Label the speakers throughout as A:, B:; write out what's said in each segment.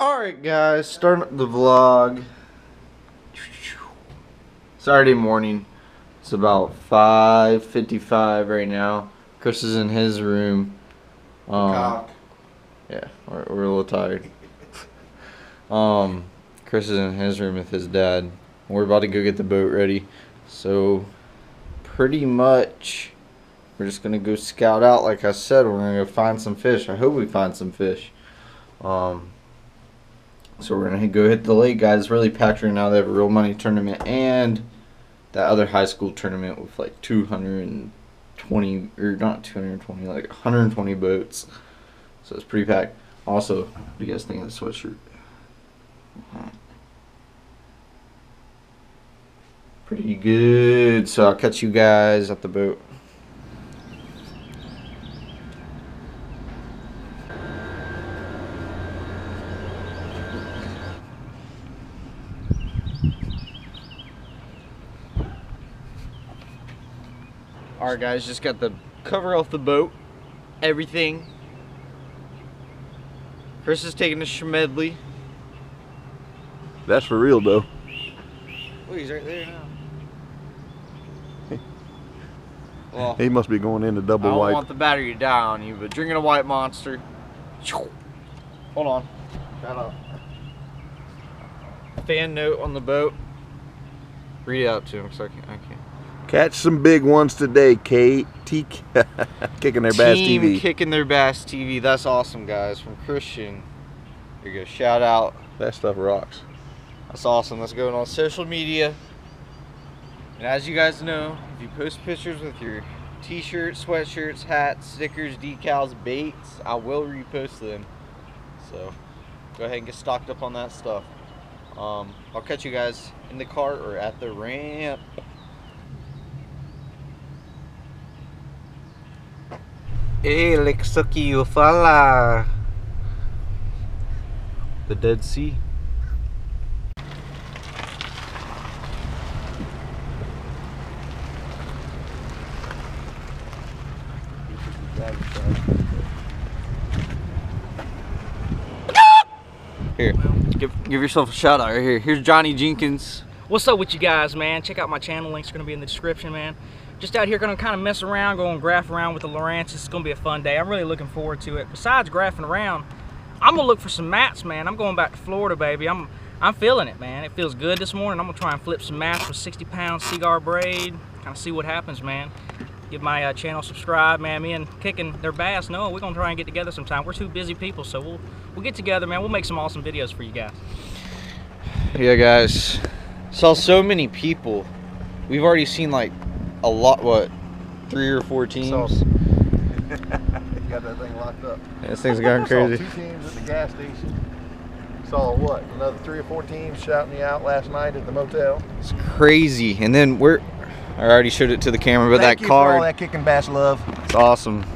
A: Alright guys, starting up the vlog. Saturday morning. It's about 5.55 right now. Chris is in his room. Um, yeah, we're, we're a little tired. um, Chris is in his room with his dad. We're about to go get the boat ready. So, pretty much, we're just gonna go scout out. Like I said, we're gonna go find some fish. I hope we find some fish. Um, so we're gonna go hit the lake, guys. Really packed right now. They have a real money tournament and that other high school tournament with like 220 or not 220, like 120 boats. So it's pretty packed. Also, what do you guys think of the sweatshirt? Pretty good. So I'll catch you guys at the boat. Alright guys, just got the cover off the boat. Everything. Chris is taking a Schmedley.
B: That's for real though.
A: Oh, he's right there now. well,
B: He must be going into double
A: I
B: double
A: don't
B: white.
A: want the battery to die on you, but drinking a white monster. Hold on. Shut up. Fan note on the boat. Read it out to him, so I can't. I can't.
B: Catch some big ones today, Kate. T kicking their bass TV.
A: kicking their bass TV. That's awesome, guys. From Christian. Here you go. Shout out.
B: that stuff rocks.
A: That's awesome. Let's go on social media. And as you guys know, if you post pictures with your t-shirts, sweatshirts, hats, stickers, decals, baits, I will repost them. So go ahead and get stocked up on that stuff. Um, I'll catch you guys in the cart or at the ramp. Eh, hey, Leksuki Eufaula. The Dead Sea. Here, give give yourself a shout out right here. Here's Johnny Jenkins.
C: What's up with you guys, man? Check out my channel. Links going to be in the description, man. Just out here going to kind of mess around, go and graph around with the Lowrance. It's going to be a fun day. I'm really looking forward to it. Besides graphing around, I'm going to look for some mats, man. I'm going back to Florida, baby. I'm I'm feeling it, man. It feels good this morning. I'm going to try and flip some mats with 60 pound Seaguar braid. Kind of see what happens, man. Give my uh, channel subscribe, man. Me and Kicking their bass. No, we're going to try and get together sometime. We're two busy people, so we'll, we'll get together, man. We'll make some awesome videos for you guys.
A: Yeah, guys. Saw so many people. We've already seen like a lot. What, three or four teams?
B: Saw- Got that thing locked up.
A: This thing's going crazy.
B: Saw two teams at the gas station. Saw what? Another three or four teams shouting me out last night at the motel.
A: It's crazy. And then we're. I already showed it to the camera, but
B: Thank
A: that
B: you for all that kicking bass love.
A: It's awesome.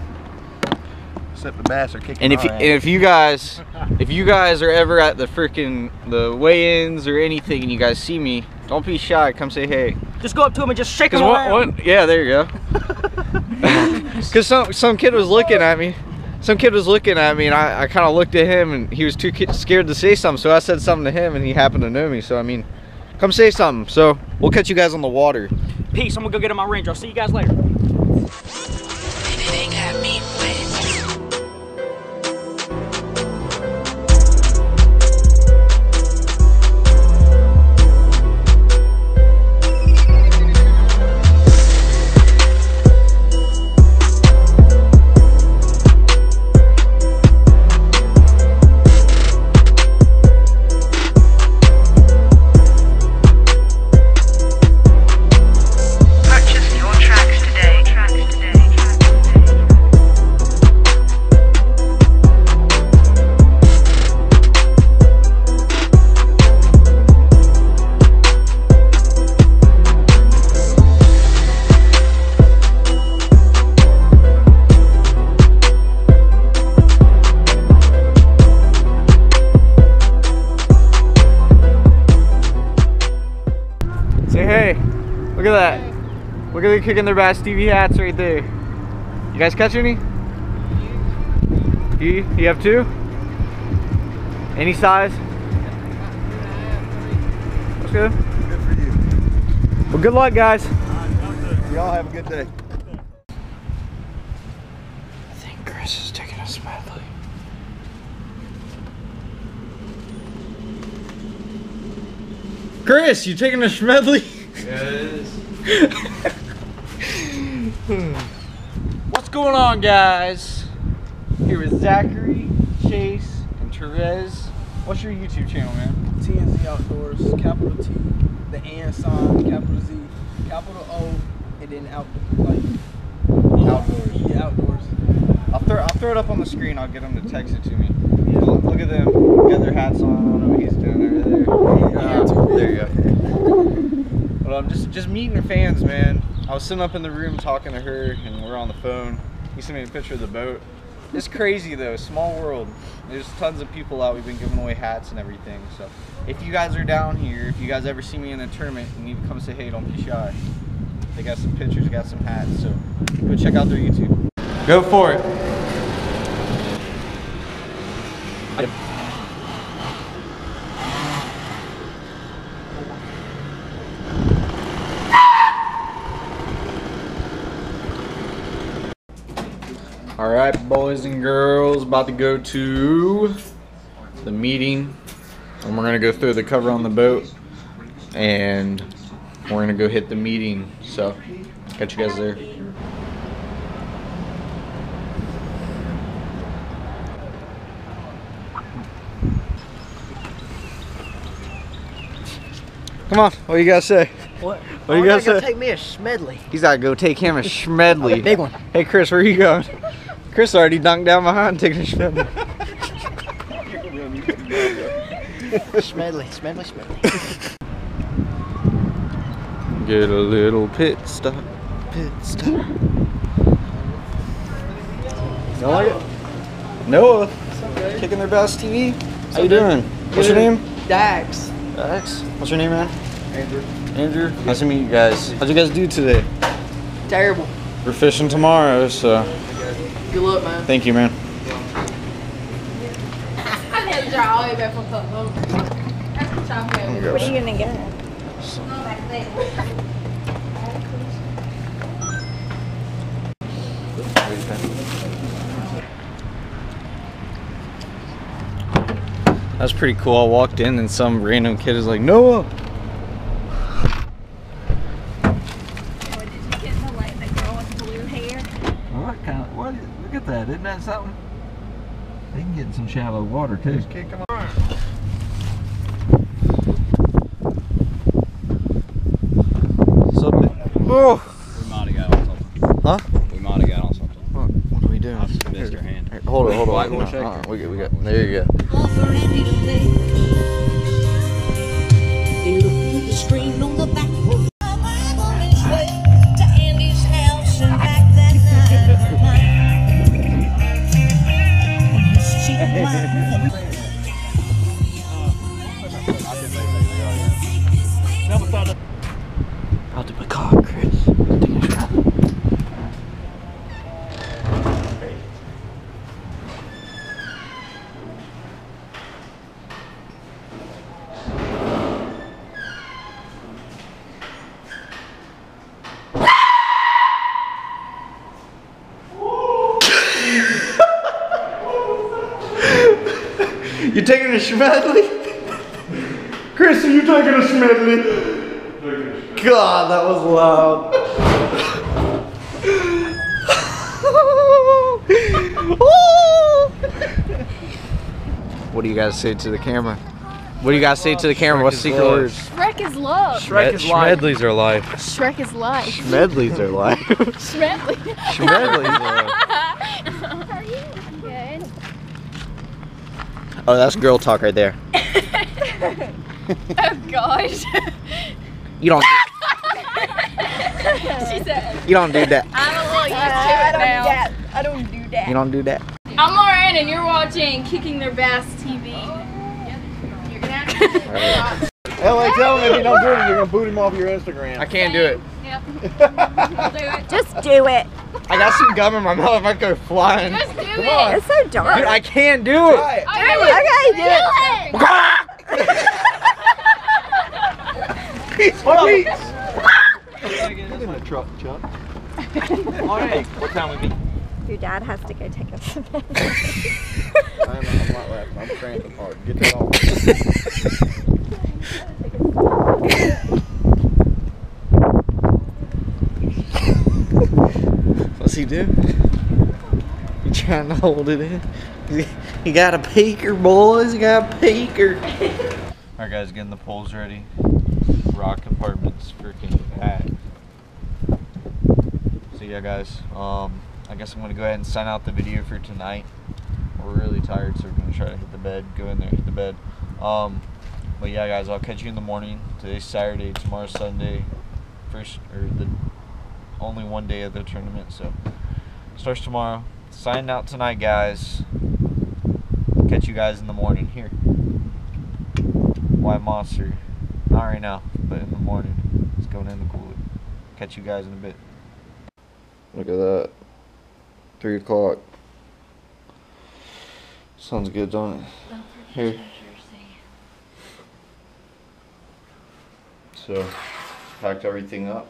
B: Except the bass are kicking.
A: And if you,
B: ass.
A: if you guys if you guys are ever at the freaking the weigh-ins or anything and you guys see me, don't be shy. Come say hey.
C: Just go up to him and just shake him
A: one yeah, there you go. Cause some some kid was looking at me. Some kid was looking at me and I, I kind of looked at him and he was too scared to say something. So I said something to him and he happened to know me. So I mean, come say something. So we'll catch you guys on the water.
C: Peace. I'm gonna go get in my range. I'll see you guys later.
A: Kicking their bass TV hats right there. You guys catch any? You, you have two? Any size? That's good.
B: Good for you.
A: Well, good luck, guys.
B: Y'all have a good day.
A: I think Chris is taking a Smedley. Chris, you taking a Schmedley? What's going on, guys? Here with Zachary, Chase, and Therese. What's your YouTube channel, man?
D: TNZ Outdoors, capital T, the and sign, capital Z, capital O, and then out like
A: Outdoors.
D: yeah, outdoors.
A: I'll throw, I'll throw it up on the screen. I'll get him to text it to me. Look, look at them. Got their hats on. I don't know what he's doing over there. Uh, there you go. Well, I'm just just meeting her fans, man. I was sitting up in the room talking to her, and we're on the phone. He sent me a picture of the boat. It's crazy though, small world. There's tons of people out. We've been giving away hats and everything. So, if you guys are down here, if you guys ever see me in a tournament, and you need to come say hey. Don't be shy. They got some pictures, got some hats. So, go check out their YouTube. Go for it. All right, boys and girls, about to go to the meeting, and we're gonna go throw the cover on the boat, and we're gonna go hit the meeting. So, catch you guys there. Come on, what you gotta say?
D: What?
A: What you gotta say?
D: take me a Smedley.
A: He's gotta go take him a Schmedley.
D: A big one.
A: Hey Chris, where are you going? Chris already dunked down behind taking a Schmedley.
D: Smedley, Smedley, Smedley.
A: Get a little pit stop, pit stop. Don't like it? Noah, kicking their best TV. How you doing? What's your name?
D: Dax.
A: Dax. What's your name, man? Andrew. Andrew. Nice to meet you guys. How'd you guys do today?
D: Terrible.
A: We're fishing tomorrow, so
D: Good luck, man.
A: thank you, man.
E: I had to draw all the way back from home. That's the chocolate.
A: What are you
E: gonna get?
A: That's pretty cool. I walked in and some random kid is like, Noah.
E: What did you get in the light? That girl with blue hair?
F: What kind of, what, look at that, isn't that something? They can get in some shallow water too.
B: Kid, come on.
A: Something. Oh.
G: We might have got on something.
A: Huh?
G: We might have got on something.
A: What, what are we doing?
G: I just missed your hand.
A: Here, hold it, hold it.
G: White
A: hold
G: boy
A: it. We got, we got. There you go. You taking a Schmedley? Chris, are you taking a Schmedley? God, that was loud. what do you guys say to the camera? What do you guys say to the camera? What's secret words?
E: Shrek is love.
D: Shrek is live.
F: Schmedleys are life.
E: Shrek is life.
A: Schmedleys are life.
E: Shmedley.
A: Schmedleys are live.
E: How are you? Good.
A: Oh, that's girl talk right there.
E: Oh gosh.
A: You don't.
E: she said,
A: You don't do that.
E: I'm a little used to uh, it now.
D: I don't do that.
A: You don't do that.
E: I'm Lauren and you're watching Kicking Their Bass TV. You're gonna have to
B: LA, tell him if you don't do it, you're gonna boot him off your Instagram.
A: I can't do it.
E: Yeah, Yep. We'll do it.
H: Just do it.
A: I got some gum in my mouth. I might go flying.
E: Just do
B: Come
E: it.
B: on.
H: It's so dark.
A: Dude, I can't do it.
B: Try it.
E: Okay,
H: Okay, do it.
B: Sweet. Get in the truck, Chuck.
G: Alright, what time we be?
H: Your dad has to go take us.
B: I'm, I'm not laughing. I'm cramping hard. Get that off.
A: What's he do? You trying to hold it in? You got a peeker, boys. You got a peeker. Alright, guys, getting the poles ready. Rock compartment's freaking packed. So yeah, guys. Um, I guess I'm gonna go ahead and sign out the video for tonight. We're really tired, so we're gonna try to hit the bed. Go in there, hit the bed. Um, but yeah, guys, I'll catch you in the morning. Today's Saturday. Tomorrow's Sunday. First or the only one day of the tournament, so starts tomorrow. Signing out tonight, guys. Catch you guys in the morning here. White Monster. Not right now, but in the morning. It's going in the cooler. Catch you guys in a bit. Look at that. Three o'clock. Sounds good, don't it? Here. So, packed everything up.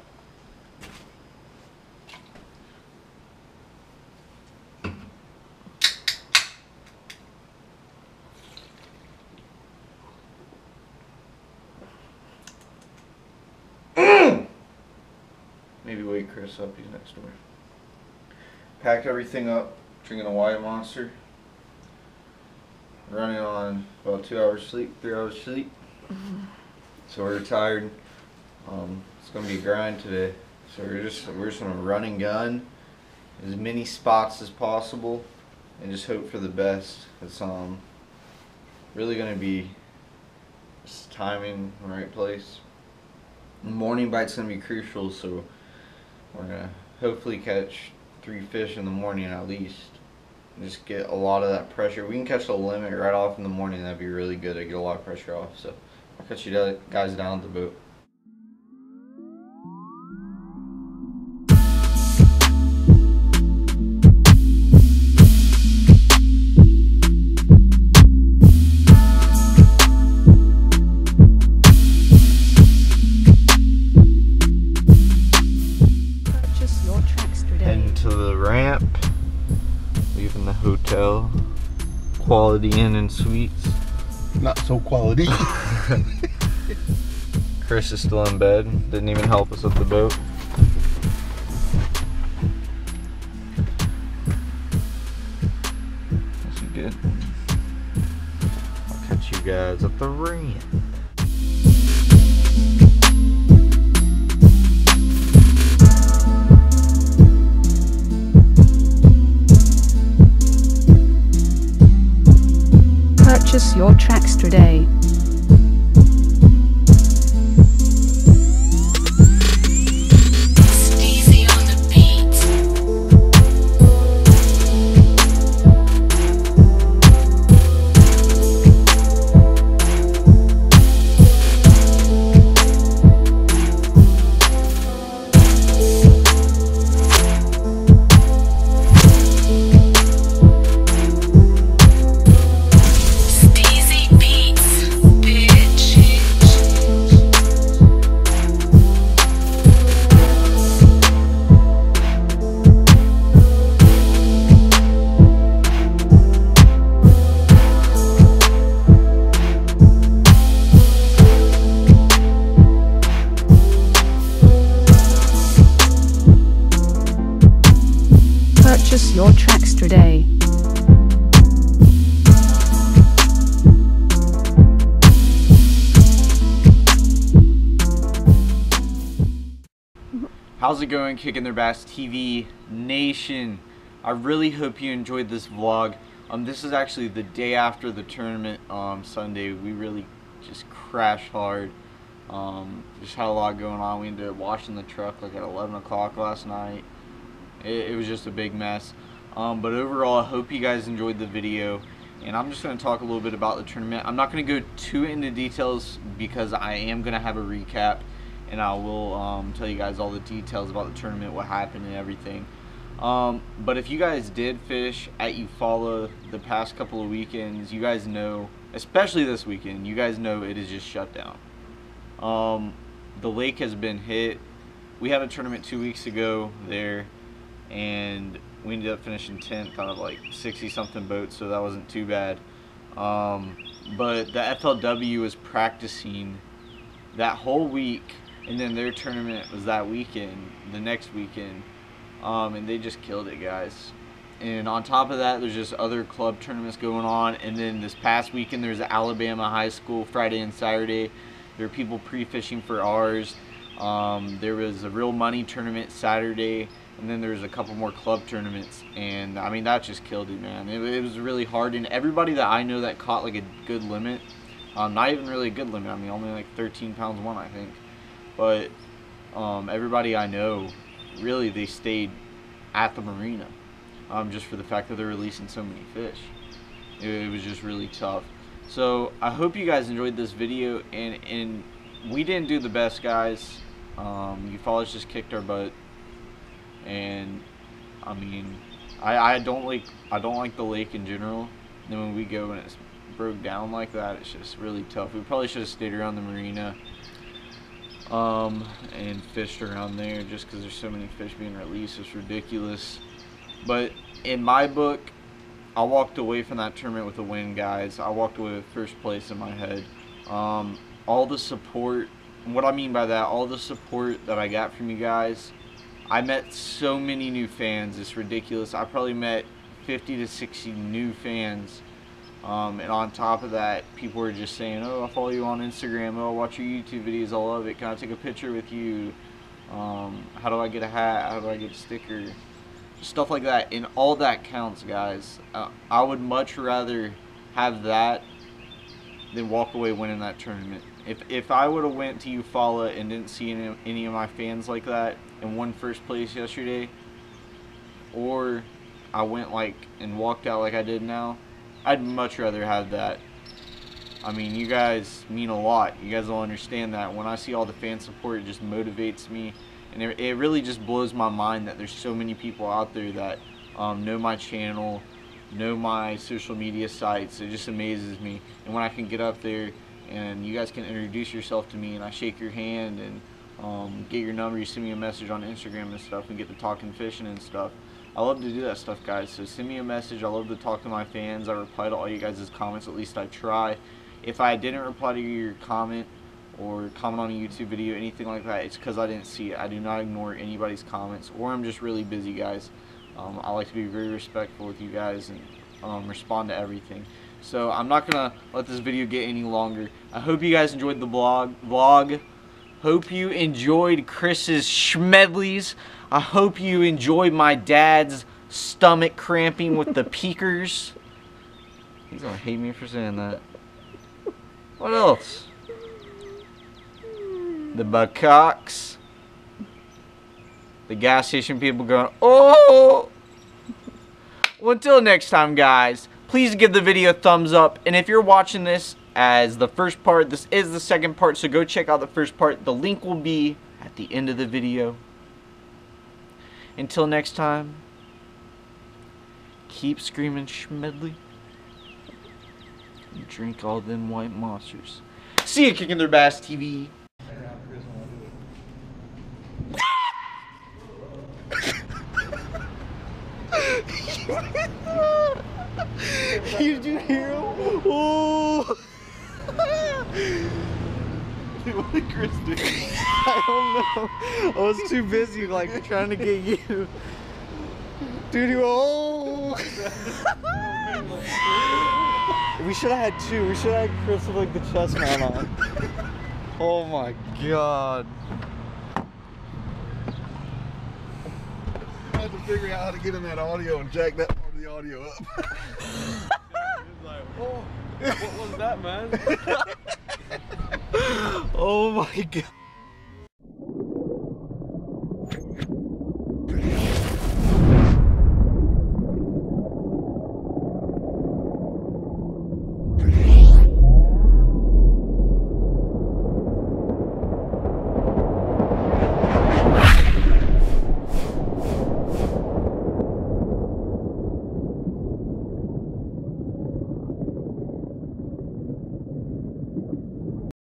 A: Up, he's next door. Packed everything up, drinking a white monster. Running on about two hours sleep, three hours sleep. So we're tired. Um, it's gonna be a grind today. So we're just we're just gonna run and gun as many spots as possible and just hope for the best. It's um really gonna be timing in the right place. Morning bite's gonna be crucial, so we're gonna hopefully catch three fish in the morning at least. Just get a lot of that pressure. We can catch the limit right off in the morning. That'd be really good. I get a lot of pressure off. So I'll catch you guys down at the boat. Quality Inn and Suites.
B: Not so quality.
A: Chris is still in bed. Didn't even help us with the boat. Is good? I'll catch you guys at the ramp.
I: Your tracks today.
A: How's it going, Kicking Their Bass TV Nation? I really hope you enjoyed this vlog. Um, this is actually the day after the tournament, um, Sunday. We really just crashed hard. Um, just had a lot going on. We ended up washing the truck like at 11 o'clock last night. It, it was just a big mess. Um, but overall, I hope you guys enjoyed the video. And I'm just going to talk a little bit about the tournament. I'm not going to go too into details because I am going to have a recap and I will um, tell you guys all the details about the tournament, what happened, and everything. Um, but if you guys did fish at Eufaula the past couple of weekends, you guys know, especially this weekend, you guys know it is just shut down. Um, the lake has been hit. We had a tournament two weeks ago there, and we ended up finishing 10th out of like 60 something boats, so that wasn't too bad. Um, but the FLW was practicing that whole week, and then their tournament was that weekend, the next weekend, um, and they just killed it, guys. And on top of that, there's just other club tournaments going on. And then this past weekend, there's Alabama High School Friday and Saturday. There are people pre-fishing for ours. Um, there was a real money tournament Saturday, and then there's a couple more club tournaments. And I mean, that just killed it, man. It, it was really hard. And everybody that I know that caught like a good limit, um, not even really a good limit. I mean, only like 13 pounds one, I think. But um, everybody I know, really, they stayed at the marina, um, just for the fact that they're releasing so many fish. It, it was just really tough. So I hope you guys enjoyed this video, and and we didn't do the best, guys. Um, Eufaula's just kicked our butt, and I mean, I I don't like I don't like the lake in general. And then when we go and it's broke down like that, it's just really tough. We probably should have stayed around the marina um, and fished around there just because there's so many fish being released. It's ridiculous. But in my book, I walked away from that tournament with a win, guys. I walked away with first place in my head. Um, all the support, what I mean by that, all the support that I got from you guys, I met so many new fans. It's ridiculous. I probably met 50 to 60 new fans. Um, and on top of that, people are just saying, oh, I'll follow you on Instagram. Oh, I'll watch your YouTube videos. I love it. Can I take a picture with you? Um, how do I get a hat? How do I get a sticker? Stuff like that. And all that counts, guys. Uh, I would much rather have that than walk away winning that tournament. If, if I would have went to Eufaula and didn't see any, any of my fans like that and won first place yesterday, or I went like and walked out like I did now, I'd much rather have that. I mean, you guys mean a lot. You guys will understand that. When I see all the fan support, it just motivates me. And it, it really just blows my mind that there's so many people out there that um, know my channel, know my social media sites. It just amazes me. And when I can get up there and you guys can introduce yourself to me and I shake your hand and um, get your number, you send me a message on Instagram and stuff and get to talking fishing and stuff. I love to do that stuff, guys. So send me a message. I love to talk to my fans. I reply to all you guys' comments. At least I try. If I didn't reply to your comment or comment on a YouTube video, anything like that, it's because I didn't see it. I do not ignore anybody's comments, or I'm just really busy, guys. Um, I like to be very respectful with you guys and um, respond to everything. So I'm not gonna let this video get any longer. I hope you guys enjoyed the vlog. Vlog. Hope you enjoyed Chris's schmedleys. I hope you enjoyed my dad's stomach cramping with the peakers. He's gonna hate me for saying that. What else? The bucocks. The gas station people going, oh! Well, until next time, guys, please give the video a thumbs up. And if you're watching this as the first part, this is the second part, so go check out the first part. The link will be at the end of the video. Until next time, keep screaming Schmedley. And drink all them white monsters. See you kicking their bass TV.
B: Did you hear him? Oh! what did Chris do?
A: I don't know. I was too busy like trying to get you. Dude, you oh! we should have had two. We should have had Chris with like the chest mount on. Oh my god.
B: I had to figure out how to get in that audio and jack that part of the audio up.
G: Oh, what was that, man?
A: Oh my god.